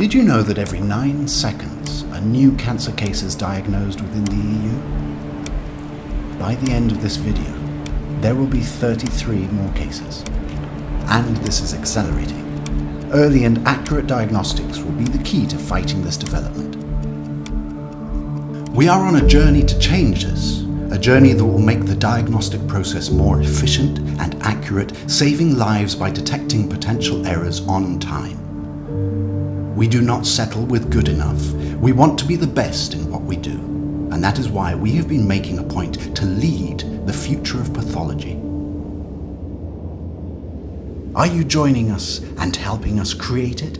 Did you know that every nine seconds a new cancer case is diagnosed within the EU? By the end of this video, there will be 33 more cases. And this is accelerating. Early and accurate diagnostics will be the key to fighting this development. We are on a journey to change this, a journey that will make the diagnostic process more efficient and accurate, saving lives by detecting potential errors on time. We do not settle with good enough. We want to be the best in what we do. And that is why we have been making a point to lead the future of pathology. Are you joining us and helping us create it?